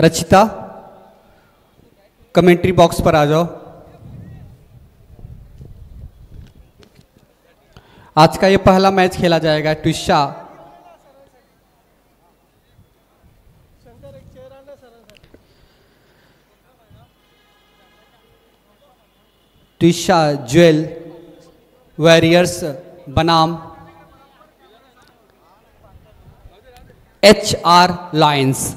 Rachita commentary box पर आ जाओ। आज का ये पहला मैच खेला जाएगा ट्विशा। ट्विशा, ज्वेल वॉरियर्स बनाम। एच आर लायंस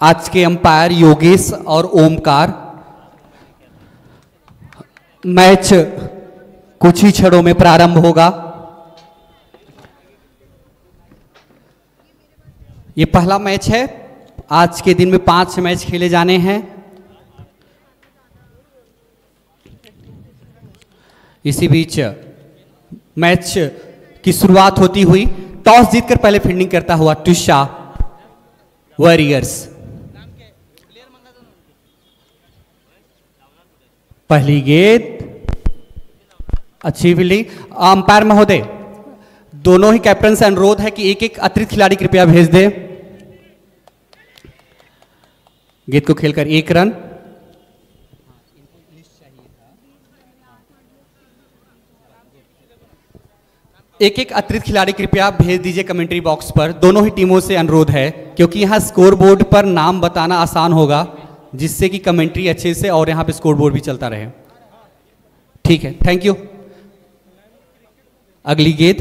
आज के अंपायर योगेश और ओमकार। मैच कुछ ही क्षणों में प्रारंभ होगा। ये पहला मैच है। आज के दिन में पाँच मैच खेले जाने हैं। इसी बीच मैच की शुरुआत होती हुई, टॉस जीतकर पहले फील्डिंग करता हुआ टुशा वॉरियर्स पहली गेंद अच्छी फील्डिंग। अंपायर महोदय, दोनों ही कैप्टन से अनुरोध है कि एक एक अतिरिक्त खिलाड़ी कृपया भेज दे। गेंद को खेलकर एक रन। एक एक अतिरिक्त खिलाड़ी कृपया भेज दीजिए कमेंट्री बॉक्स पर। दोनों ही टीमों से अनुरोध है, क्योंकि यहाँ स्कोर बोर्ड पर नाम बताना आसान होगा। जिससे कि कमेंट्री अच्छे से और यहाँ पे स्कोर बोर्ड भी चलता रहे। ठीक है थैंक यू अगली गेंद।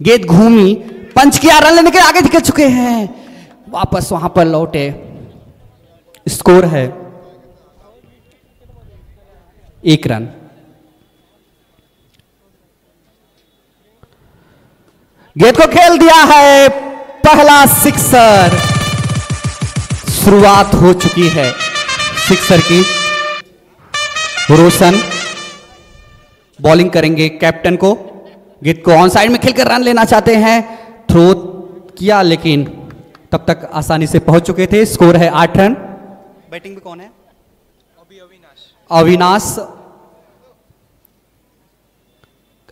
गेंद घूमी, पंच किया, रन लेने के आगे निकल चुके हैं। वापस वहाँ पर लौटे। स्कोर है एक रन। गेंद को खेल दिया है पहला सिक्सर। शुरुआत हो चुकी है। सिक्सर की रोशन बॉलिंग करेंगे। कैप्टन को गेंद को ऑन साइड में खेलकर रन लेना चाहते हैं। थ्रो किया, लेकिन तब तक आसानी से पहुँच चुके थे। स्कोर है आठ रन। बैटिंग में कौन है? अविनाश।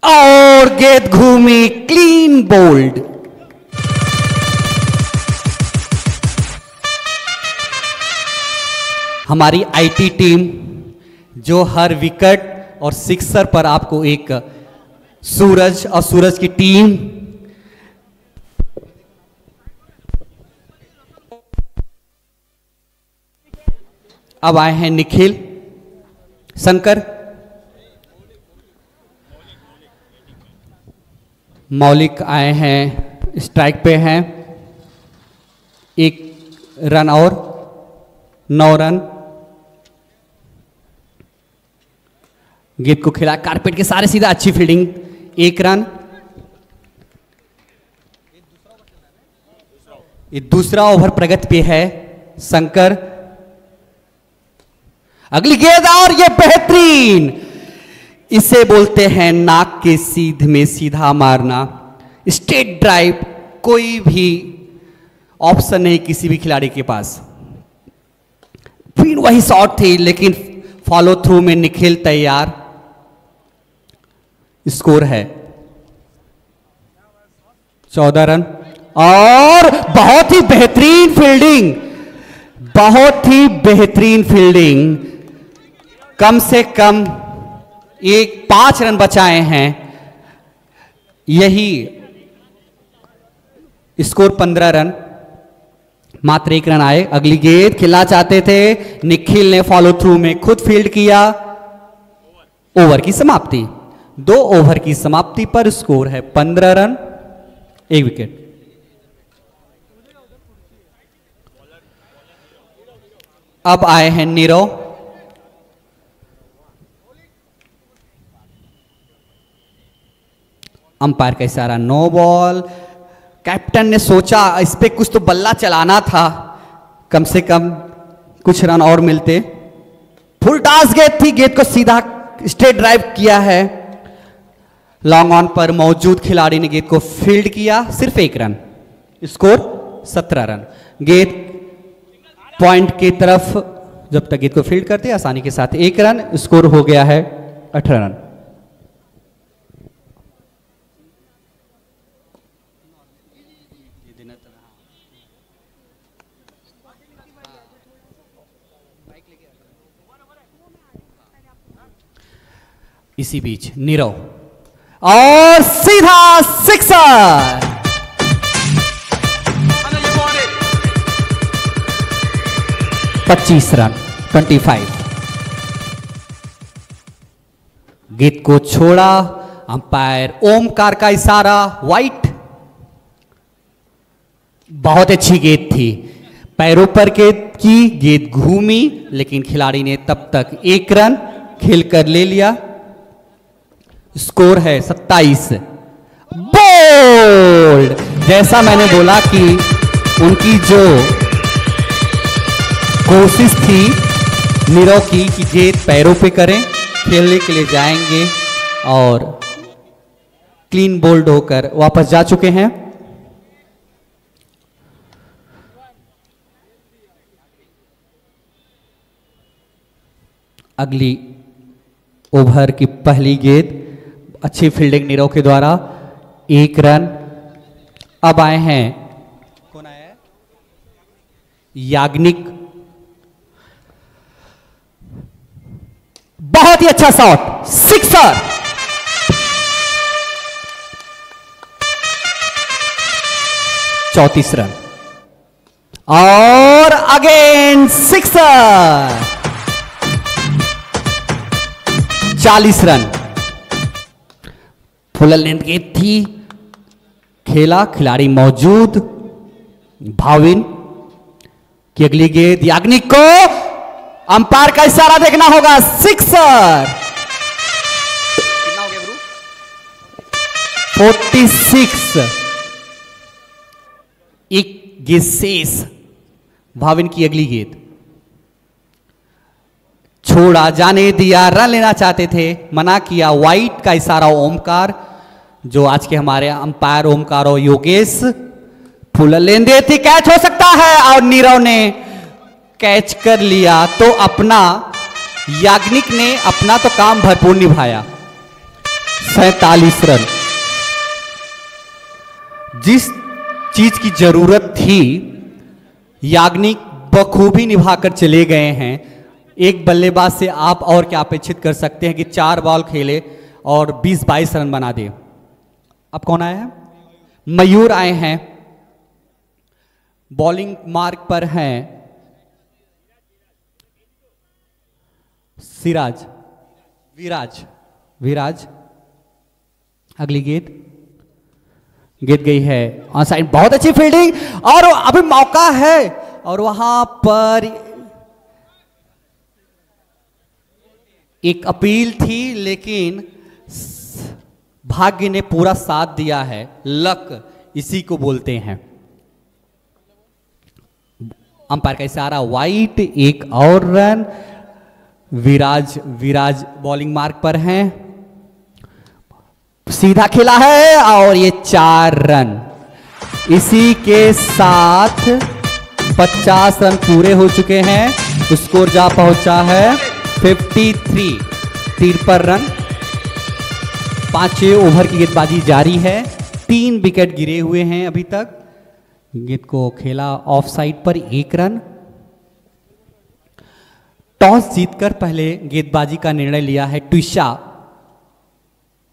और गेंद घूमी। क्लीन बोल्ड हमारी आईटी टीम जो हर विकेट और सिक्सर पर आपको एक सूरज और सूरज की टीम अब आए हैं निखिल, शंकर, मौलिक आए हैं स्ट्राइक पे हैं, एक रन और, नौ रन। गेंद को खिला, कारपेट के सारे सीधा अच्छी फील्डिंग एक रन ये दूसरा ओवर प्रगति पे है, शंकर। अगली गेंद और ये बेहतरीन। इसे बोलते हैं नाक के सीध में सीधा मारना। स्टेट ड्राइव कोई भी ऑप्शन नहीं किसी भी खिलाड़ी के पास। फिर वही शॉट थी, लेकिन फॉलो थ्रू में निखिल तैयार। स्कोर है। चौदह रन। और बहुत ही बेहतरीन फील्डिंग बहुत ही बेहतरीन फील्डिंग कम से कम एक पाँच रन बचाए हैं। यही स्कोर पंद्रह रन। मात्र एक रन आए। अगली गेंद खिला चाहते थे। निखिल ने फॉलो थ्रू में खुद फ़ील्ड किया। ओवर की समाप्ति। दो ओवर की समाप्ति पर स्कोर है पंद्रह रन, एक विकेट। अब आए हैं नीरव। अंपायर का इशारा, नो बॉल। कैप्टन ने सोचा, इस पर कुछ तो बल्ला चलाना था। कम से कम कुछ रन और मिलते। फुल टास गेंद थी, गेंद को सीधा स्ट्रेट ड्राइव किया है। लॉन्ग ऑन पर मौजूद खिलाड़ी ने गेंद को फ़ील्ड किया, सिर्फ़ एक रन। स्कोर सत्रह रन। गेंद पॉइंट की तरफ़ जब तक गेंद को फ़ील्ड करते आसानी के साथ एक रन, स्कोर हो गया है अठारह रन। इसी बीच नीरव और सीधा सिक्सर। पच्चीस रन ट्वेंटी फाइव गीत को छोड़ा अंपायर ओमकार का इशारा व्हाइट बहुत अच्छी गेंद थी। पैरों पर गेंद की गेंद घूमी लेकिन खिलाड़ी ने तब तक एक रन खेल कर ले लिया। स्कोर है 27 बोल्ड! जैसा मैंने बोला कि उनकी जो कोशिश थी नीरव की कि गेंद पैरों पे करें, खेलने के लिए जाएँगे और क्लीन बोल्ड होकर वापस जा चुके हैं। अगली ओवर की पहली गेंद अच्छी फील्डिंग नीरव के द्वारा। एक रन अब आए हैं। कौन आया याग्निक। बहुत ही अच्छा शॉट सिक्सर चौतीस रन और अगेन सिक्सर चालीस रन फुल लेंथ थी। खेला, खिलाड़ी मौजूद। भाविन, की अगली गेंद याग्निक को अंपायर का इशारा देखना होगा, सिक्सर। Forty six. गेंद भाविन की अगली गेंद। छोड़ा जाने दिया। रन लेना चाहते थे, मना किया। वाइट का इशारा ओमकार, जो आज के हमारे अंपायर ओमकार और योगेश, फुल लेंदे थी। कैच हो सकता है और नीरव ने कैच कर लिया। तो अपना, याग्निक ने अपना तो काम भरपूर निभाया। सैतालीस रन। जिस चीज़ की ज़रूरत थी, याग्निक बखूबी निभाकर चले गए हैं। एक बल्लेबाज से आप और क्या अपेक्षित कर सकते हैं कि चार बॉल खेले और 20-22 रन बना दे? अब कौन आया है? मयूर आए हैं। बॉलिंग मार्क पर हैं सिराज। विराज। विराज। अगली गेंद। गेंद गई है। ऑन साइड बहुत अच्छी फील्डिंग और अभी मौका है और वहाँ पर एक अपील थी, लेकिन भाग्य ने पूरा साथ दिया है। लक, इसी को बोलते हैं। अंपायर का इशारा वाइट एक और run. Viraj Viraj bowling mark पर हैं। सीधा खेला है, और ये चार रन। इसी के साथ 50 रन पूरे हो चुके हैं। स्कोर जा पहुँचा है। 53 तिरपन रन। पाँचवें ओवर की गेंदबाजी जारी है। तीन विकेट गिरे हुए हैं अभी तक। गेंद को खेला ऑफ़ साइड पर एक रन। टॉस जीतकर पहले गेंदबाजी का निर्णय लिया है ट्विशा।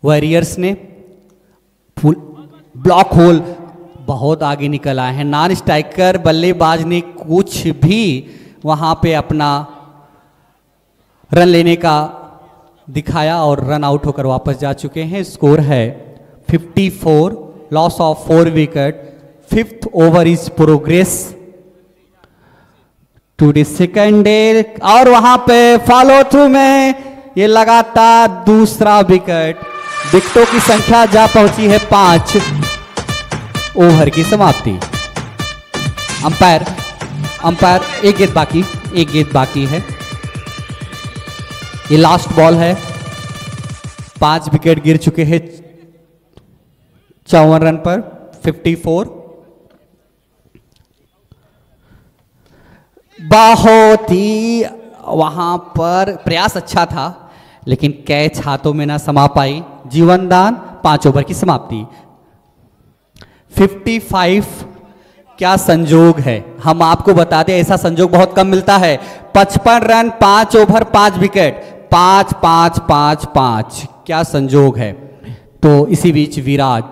वॉरियर्स ने। फुल ब्लॉक होल बहुत आगे निकल आए हैं। नॉन स्ट्राइकर बल्लेबाज ने कुछ भी वहाँ पे अपना रन लेने का दिखाया और रन आउट होकर वापस जा चुके हैं। स्कोर है 54 loss of four wicket fifth over is progress to the second day और वहाँ पे फॉलो थ्रू में ये लगातार दूसरा विकेट विकेटों की संख्या जा पहुँची है पाँच। ओवर की समाप्ति। अंपायर अंपायर एक गेंद बाकी, एक गेंद बाकी है। ये लास्ट बॉल है। पाँच विकेट गिर चुके हैं चौवन रन पर 54 बहुत ही वहाँ पर प्रयास अच्छा था, लेकिन कैच हाथों में ना समा पाई। जीवन दान पाँच ओवर की समाप्ति। 55 क्या संजोग है? हम आपको बता दें, ऐसा संजोग बहुत कम मिलता है। 55 रन, पाँच ओवर पाँच विकेट पाँच पाँच पाँच पाँच। क्या संजोग है? तो इसी बीच विराट।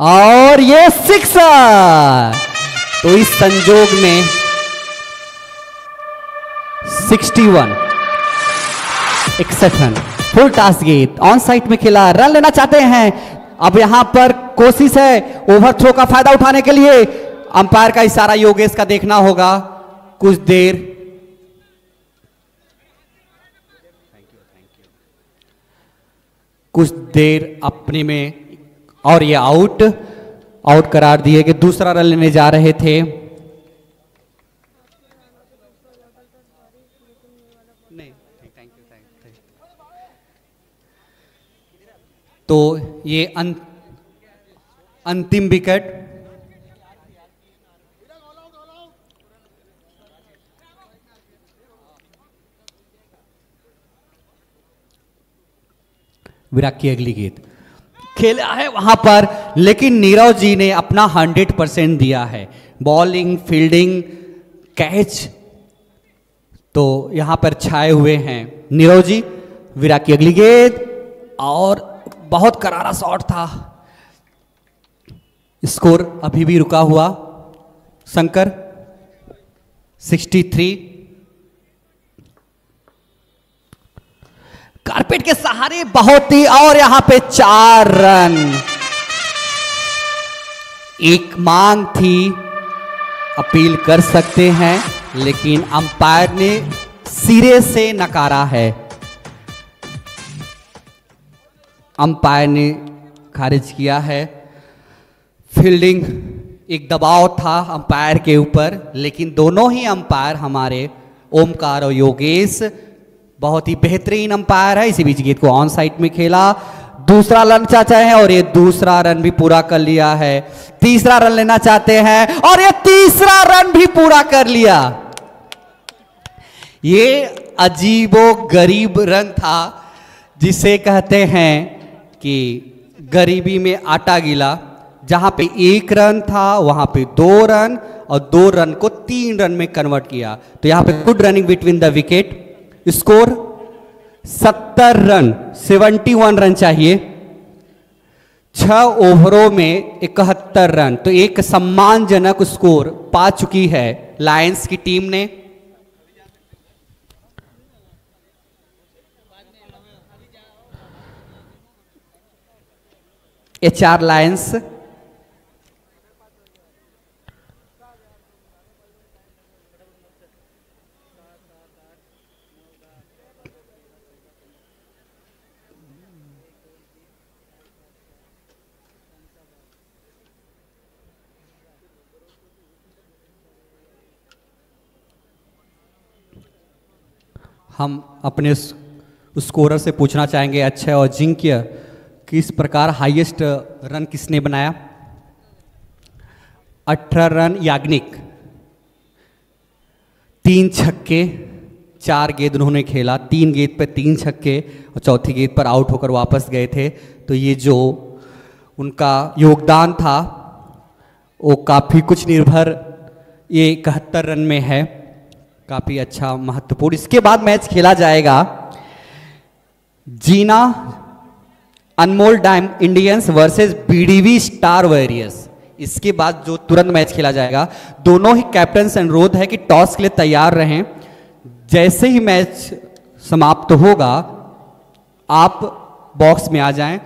और ये सिक्सर। तो इस संजोग में 61 इकसठ run. Full toss get on side में खेला। रन लेना चाहते हैं। अब यहाँ पर कोशिश है ओवर थ्रो का फ़ायदा उठाने के लिए। अंपायर का इशारा योगेश का देखना होगा। कुछ देर कुछ देर अपने में और ये आउट आउट करार दिए कि दूसरा रन लेने जा रहे थे। तो ये अंत, अंतिम विकेट विराट की अगली गेंद खेला है वहाँ पर, लेकिन नीरव जी ने अपना हंड्रेड परसेंट दिया है। बॉलिंग, फील्डिंग, कैच तो यहाँ पर छाए हुए हैं। नीरव जी विराट की अगली गेंद और बहुत करारा शॉट था। स्कोर अभी भी रुका हुआ। शंकर 63 कारपेट के सहारे बहुत ही और यहाँ पे चार रन एक मांग थी, अपील कर सकते हैं, लेकिन अंपायर ने सिरे से नकारा है। अंपायर ने खारिज किया है। फील्डिंग एक दबाव था अंपायर के ऊपर, लेकिन दोनों ही अंपायर हमारे ओमकार और योगेश बहुत ही बेहतरीन अंपायर है। इसी बीच गेंद को ऑन साइड में खेला। दूसरा रन चाहते हैं और ये दूसरा रन भी पूरा कर लिया है। तीसरा रन लेना चाहते हैं और ये तीसरा रन भी पूरा कर लिया। ये अजीबो गरीब रन था, जिसे कहते हैं कि गरीबी में आटा गिला। जहाँ पे एक रन था, वहाँ पे दो रन और दो रन को तीन रन में कन्वर्ट किया। तो यहाँ पे good running between the wicket score सत्तर रन सेवेंटी वन रन चाहिए। छह ओवरों में इकहत्तर रन तो एक सम्मानजनक स्कोर पा चुकी है लायंस की टीम ने। एच आर लायंस हम अपने स्कोरर से पूछना चाहेंगे अक्षय और जिंक्य, किस प्रकार हाईएस्ट रन किसने बनाया? अठारह रन याग्निक। तीन छक्के, चार गेंद उन्होंने खेला। तीन गेंद पर तीन छक्के और चौथी गेंद पर आउट होकर वापस गए थे। तो ये जो उनका योगदान था, वो काफ़ी कुछ निर्भर, ये इकहत्तर रन में है। काफ़ी अच्छा महत्वपूर्ण। इसके बाद मैच खेला जाएगा जीना Anmol dime Indians versus BDV star warriors. इसके बाद जो तुरंत मैच खेला जाएगा, दोनों ही कैप्टन से अनुरोध है कि टॉस के लिए तैयार रहें। जैसे ही मैच समाप्त होगा, आप बॉक्स में आ जाएँ।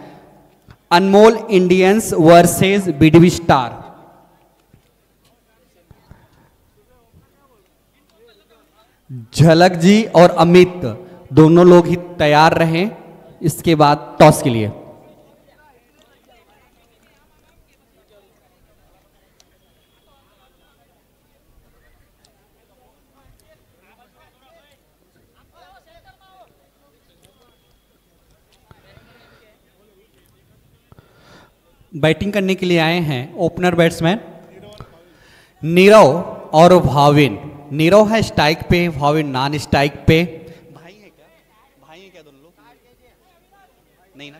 Anmol Indians versus BDV star. Jhalak ji और अमित, दोनों लोग ही तैयार रहें, इसके बाद टॉस के लिए। बैटिंग करने के लिए आए हैं ओपनर बैट्समैन नीरव और भाविन। नीरव है स्ट्राइक पे भाविन नॉन स्ट्राइक पे। भाई है क्या? भाई है क्या दोनों लोग? नहीं ना।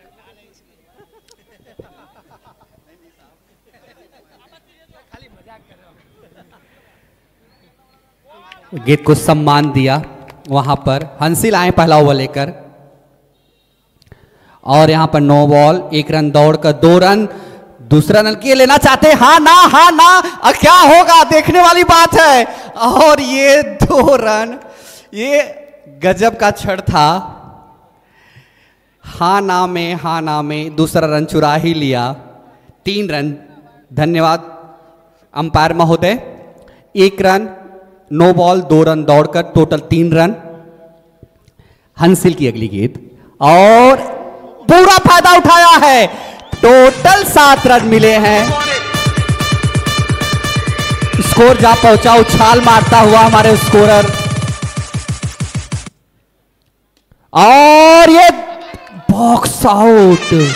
गेट को सम्मान दिया वहाँ पर। हंसिल आए पहला ओवर लेकर। और यहाँ पर नो बॉल एक रन दौड़कर दो रन। दूसरा रन के लेना चाहते हैं। हाँ ना हाँ ना। क्या होगा? देखने वाली बात है। और ये दो रन ये गजब का क्षण था। हा ना में हाँ ना में दूसरा रन चुरा ही लिया। तीन रन। धन्यवाद, अंपायर महोदय। एक रन, नो बॉल, दो रन दौड़कर, टोटल तीन रन। हंसिल की अगली गेंद और पूरा फ़ायदा उठाया है। टोटल सात रन मिले हैं। स्कोर जा पहुँचा, उछाल मारता हुआ हमारे स्कोरर। और ये बॉक्स आउट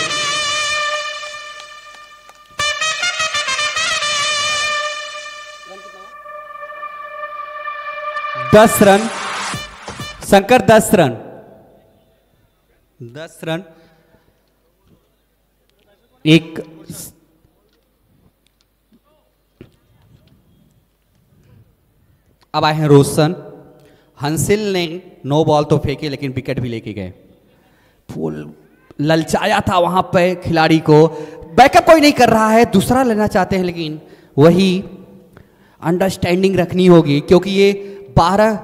दस रन। शंकर, दस रन। दस रन। एक अब आए हैं रोशन। हंसिल ने नो बॉल तो फेंके, लेकिन विकेट भी लेके गए। फुल ललचाया था वहाँ पे खिलाड़ी को। बैकअप कोई नहीं कर रहा है, दूसरा लेना चाहते हैं, लेकिन वही अंडरस्टैंडिंग रखनी होगी, क्योंकि ये बारह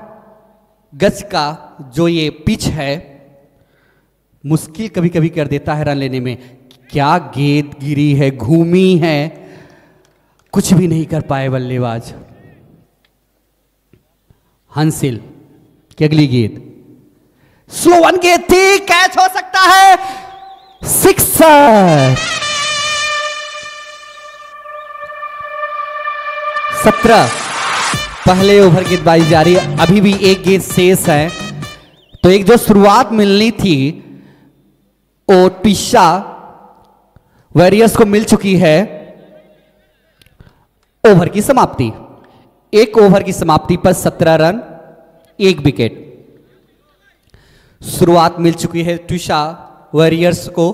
गज का जो ये पिच है, मुश्किल कभी कभी कर देता है रन लेने में। क्या गेंद गिरी है, घूमी है, कुछ भी नहीं कर पाए बल्लेबाज। हंसिल की अगली गीत। स्लो वन गेंद थी कैच हो सकता है। सिक्सर। सत्रह। पहले ओवर गेंदबाजी है। अभी भी एक गेंद शेष है। तो एक जो शुरुआत मिलनी थी वो टिशा वॉरियर्स को मिल चुकी है। ओवर की समाप्ति। एक ओवर की समाप्ति पर सत्रह रन, एक विकेट। शुरुआत मिल चुकी है ट्विशा वॉरियर्स को।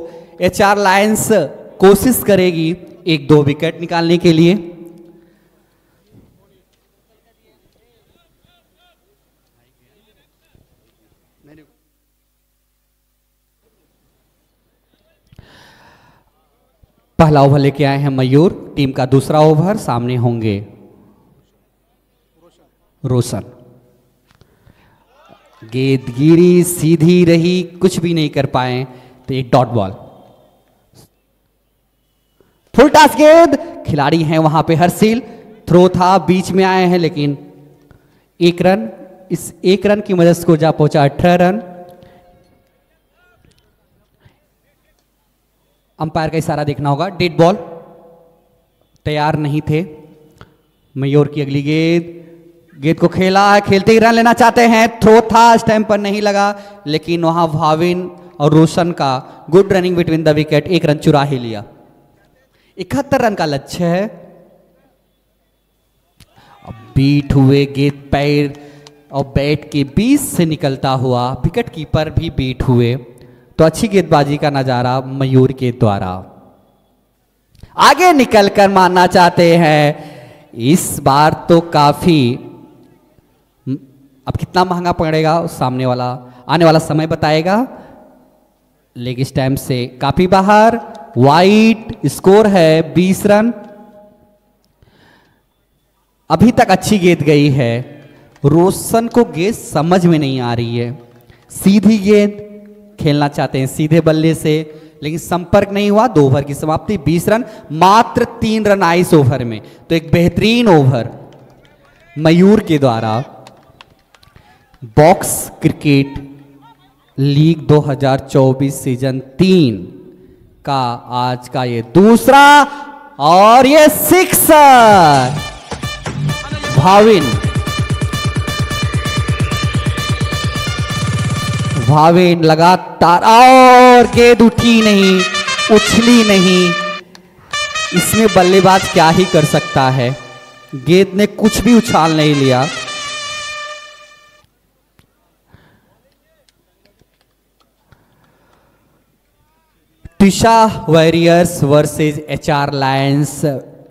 एच आर लायंस कोशिश करेगी एक दो विकेट निकालने के लिए। पहला ओवर लेके आए हैं मयूर, टीम का दूसरा ओवर सामने होंगे। रोशन। गेंद गिरी सीधी रही, कुछ भी नहीं कर पाए तो एक डॉट बॉल फुल टास गेंद, खिलाड़ी हैं वहाँ पे हरसील। थ्रो था, बीच में आए हैं, लेकिन एक रन, इस एक रन की मदद को जा पहुँचा अठारह रन। अंपायर का इशारा देखना होगा डेड बॉल तैयार नहीं थे। मयूर की अगली गेंद। गेंद को खेला है, खेलते ही रन लेना चाहते हैं। थ्रो था, इस टाइम पर नहीं लगा, लेकिन वहाँ भाविन और रोशन का good running between the wicket एक रन चुरा ही लिया। इकहत्तर रन का लक्ष्य है। बीट हुए गेंद पैर और बैट के बीच से निकलता हुआ विकेट कीपर भी बीट हुए। तो अच्छी गेंदबाजी का नज़ारा मयूर के द्वारा। आगे निकलकर मानना चाहते हैं, इस बार तो काफ़ी अब कितना महँगा पड़ेगा सामने वाला? आने वाला समय बताएगा। लेग स्टैम्प से काफ़ी बाहर। वाइट स्कोर है 20 रन। अभी तक अच्छी गेंद गई है। रोशन को गेंद समझ में नहीं आ रही है। सीधी गेंद खेलना चाहते हैं, सीधे बल्ले से, लेकिन संपर्क नहीं हुआ। दो ओवर की समाप्ति 20 रन, मात्र तीन रन आए इस ओवर में। तो एक बेहतरीन ओवर मयूर के द्वारा बॉक्स क्रिकेट लीग 2024 सीज़न तीन का आज का ये दूसरा और ये सिक्सर। भाविन। भाविन, लगातार, और गेंद उठी नहीं, उछली नहीं। इसमें बल्लेबाज क्या ही कर सकता है? गेंद ने कुछ भी उछाल नहीं लिया। Tisha warriors versus H R lions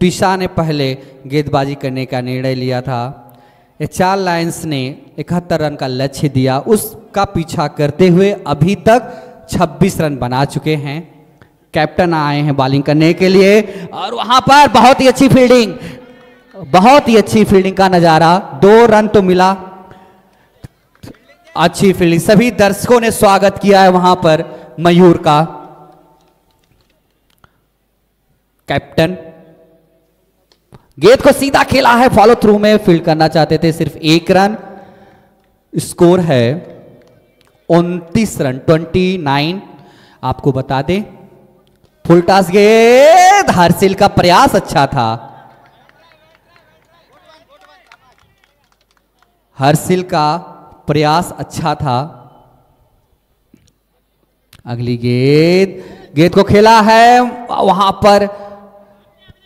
Tisha ने पहले गेंदबाजी करने का निर्णय लिया था। एच आर लायंस ने इकहत्तर रन का लक्ष्य दिया। उसका पीछा करते हुए अभी तक 26 रन बना चुके हैं। कैप्टन आए हैं बॉलिंग करने के लिए। और वहाँ पर बहुत ही अच्छी फील्डिंग बहुत ही अच्छी फील्डिंग का नज़ारा। दो रन तो मिला। अच्छी फील्डिंग सभी दर्शकों ने स्वागत किया है वहाँ पर मयूर का। कैप्टन गेंद को सीधा खेला है फॉलो थ्रू में फ़ील्ड करना चाहते थे, सिर्फ़ एक रन स्कोर है उनतीस रन ट्वेंटी नाइन आपको बता दें फुल टास गेंद हर्षिल का प्रयास अच्छा था. हर्षिल का प्रयास अच्छा था. अगली गेंद गेंद को खेला है, वहाँ पर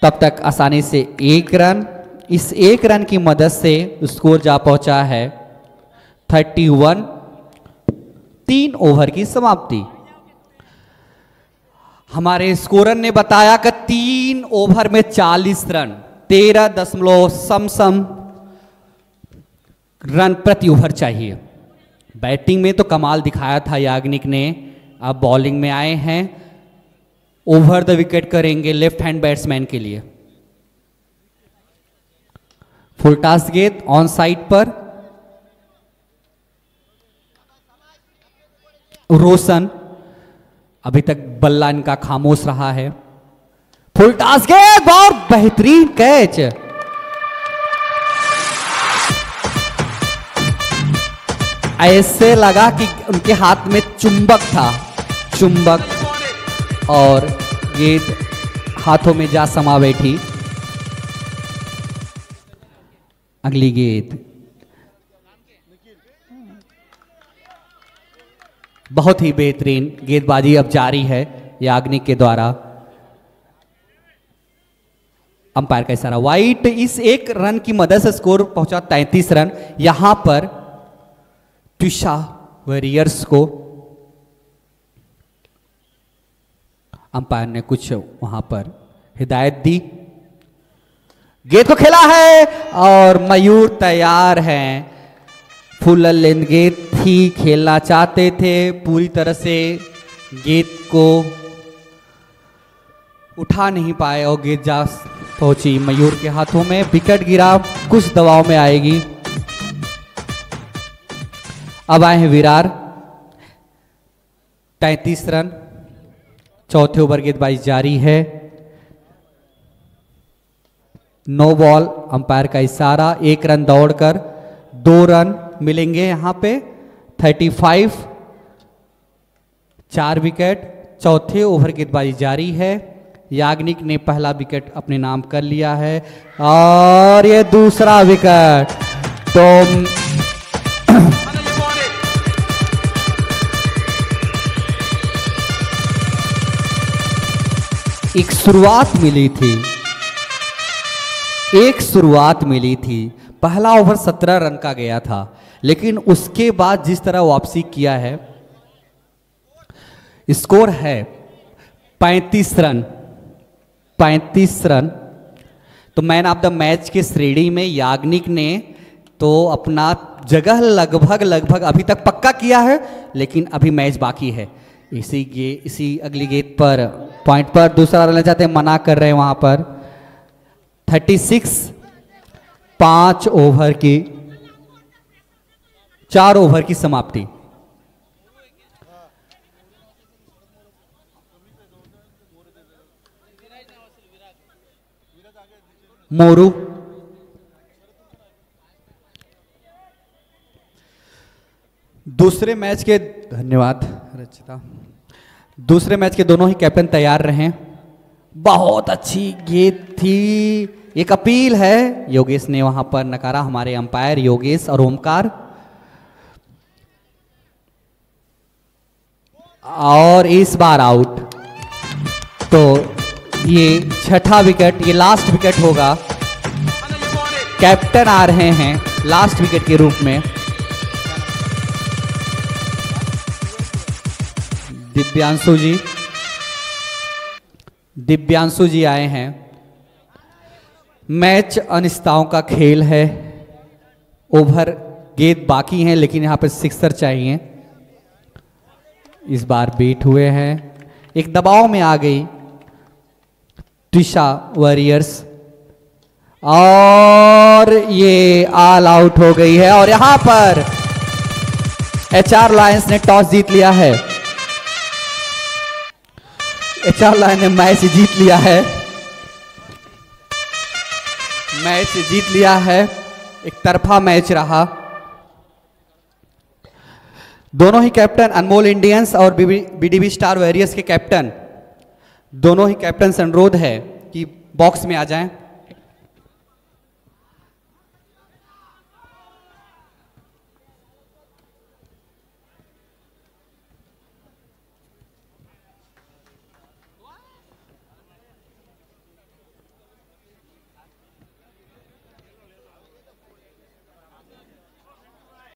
तब तक आसानी से एक रन, इस एक रन की मदद से स्कोर जा पहुँचा है। थर्टी वन, तीन ओवर की समाप्ति। हमारे स्कोरर ने बताया कि तीन ओवर में चालीस रन, तेरह दशमलव सम सम रन प्रति ओवर चाहिए। बैटिंग में तो कमाल दिखाया था याग्निक ने। अब बॉलिंग में आए हैं। ओवर द विकेट करेंगे लेफ़्ट हैंड बैट्समैन के लिए। फुल टास गेंद ऑन साइड पर। रोशन अभी तक बल्ला इनका खामोश रहा है। फुल टास गेंद और बेहतरीन कैच ऐसे लगा कि उनके हाथ में चुंबक था। चुंबक। और गेंद हाथों में जा समा बैठी। अगली गीत। बहुत ही बेहतरीन गेंदबाजी अब जारी है याग्निक के द्वारा। अंपायर का इशारा वाइट इस एक रन की मदद से स्कोर पहुँचा तैतीस रन। यहाँ पर ट्विशा वॉरियर्स को अंपायर ने कुछ वहाँ पर हिदायत दी। गेंद को खेला है और मयूर तैयार हैं। फुल गेंद थी, खेलना चाहते थे। पूरी तरह से गेंद को उठा नहीं पाए और गेंद जा पहुँची मयूर के हाथों में। विकेट गिरा, कुछ दबाव में आएगी। अब आए हैं विरार। तैतीस रन। चौथे ओवर गेंदबाजी जारी है। नो बॉल, अंपायर का इशारा, एक रन दौड़कर दो रन मिलेंगे यहाँ पे। 35 चार विकेट, चौथे ओवर गेंदबाजी जारी है। याग्निक ने पहला विकेट अपने नाम कर लिया है और ये दूसरा विकेट। तो एक शुरुआत मिली थी। एक शुरुआत मिली थी। पहला ओवर सत्रह रन का गया था। लेकिन उसके बाद जिस तरह वापसी किया है, स्कोर है पैंतीस रन। पैंतीस रन। तो मैन ऑफ़ द मैच के श्रेणी में याग्निक ने तो अपना जगह लगभग लगभग अभी तक पक्का किया है, लेकिन अभी मैच बाकी है। इसी गे, इसी अगली गेंद पर पॉइंट पर दूसरा रन चाहते हैं, मना कर रहे हैं वहाँ पर। 36 पाँच ओवर की, चार ओवर की समाप्ति। मोरू। दूसरे मैच के, धन्यवाद, रचिता। दूसरे मैच के दोनों ही कैप्टन तैयार रहे बहुत अच्छी गेंद थी। एक अपील है, योगेश ने वहाँ पर नकारा हमारे अंपायर योगेश और ओमकार। और इस बार आउट तो ये छठा विकेट ये लास्ट विकेट होगा। कैप्टन आ रहे हैं लास्ट विकेट के रूप में। दिव्यांशु जी। दिव्यांशु जी आए हैं। मैच अनिश्चितताओं का खेल है। ओवर गेंद बाकी हैं, लेकिन यहाँ पर सिक्सर चाहिए। इस बार बीट हुए हैं। एक दबाव में आ गई त्रिशा वॉरियर्स। और ये ऑल आउट हो गई है। और यहाँ पर एच आर लायंस ने टॉस जीत लिया है। एच आर लाइन ने मैच जीत लिया है। मैच जीत लिया है। एक तरफा मैच रहा। दोनों ही कैप्टन अनमोल इंडियंस और बीडीबी स्टार वॉरियर्स के कैप्टन। दोनों ही कैप्टन से अनुरोध है कि बॉक्स में आ जाएँ।